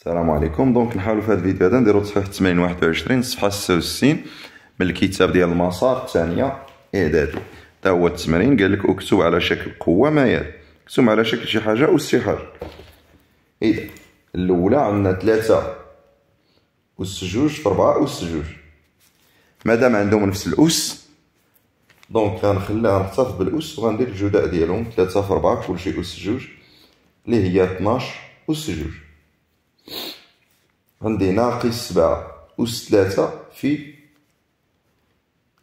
السلام عليكم. donc نحاولوا في هذا الفيديو هذا نديرو تصحيح التمرين 21 الصفحه 66 من الكتاب ديال المسار الثانية إعدادي. هذا هو التمرين. قال لك اكتب على شكل قوة ما يلي اكتب على شكل شي حاجة اس شي حاجة إذا الأولى عندنا 3 أس جوج في 4 أس جوج. مادام عندهم نفس الأس donc غنخليها نحتفظ بالأس وغندير الجداء ديالهم 3 في 4 كلشي أس جوج اللي هي 12 أس جوج. عندي ناقص سبعة أس ثلاثة في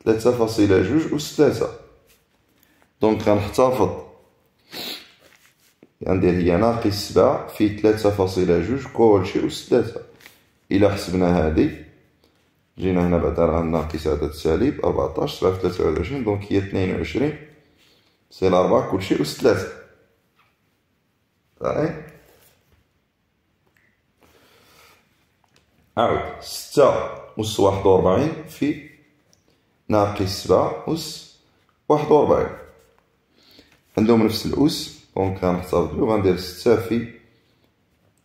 ثلاثة فاصلة جوج أس ثلاثة. donc غنحتفظ. غندير هي ناقص سبعة في ثلاثة فاصلة جوج كلشي أس ثلاثة. إلا حسبنا هادي جينا هنا بعدا راه ناقص عدد سالب أربعطاش سبعة في ثلاثة وعشرين donc هي اثنين وعشرين سي الأربعة كلشي أس ثلاثة. صحيح عاود. ستة أس واحد وربعين في ناقص سبعة أس واحد وربعين عندهم نفس الأس donc غنحتفظ بيه وغندير ستة في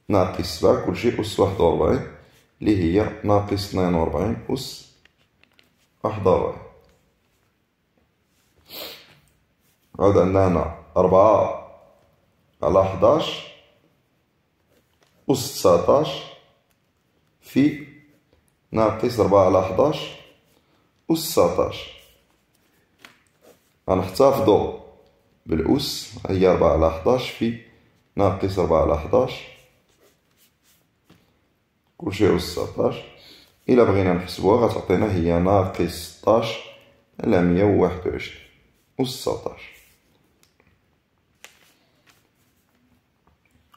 ناقص سبعة كلشي أس واحد وربعين لي هي ناقص اثنين وربعين أس واحد وربعين عاود عندنا هنا ربعة على حداش أس تسعطاش في ناقص ربعة على حداش أس تسعطاش غنحتفظو بالأس هي ربعة على حداش في ناقص ربعة على حداش كلشي أس تسعطاش إلا بغينا نحسبوها غتعطينا هي ناقص ستاش على مية وواحد وعشرين. أس تسعطاش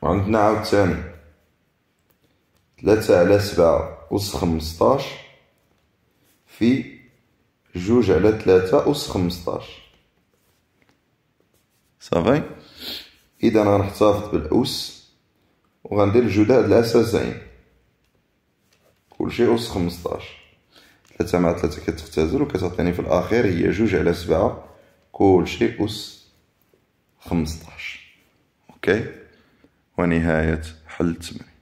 وعندنا عاوتاني ثلاثة على سبعة أس خمسطاش في جوج على ثلاثة أس خمسطاش صافي إذا غنحتفظ بالأس وغندير الجداء الأساسيين كلشي أس خمسطاش ثلاثة مع ثلاثة كتختزل وكتعطيني في الأخير هي جوج على سبعة. كلشي أس خمسطاش أوكي؟ ونهاية حل التمرين.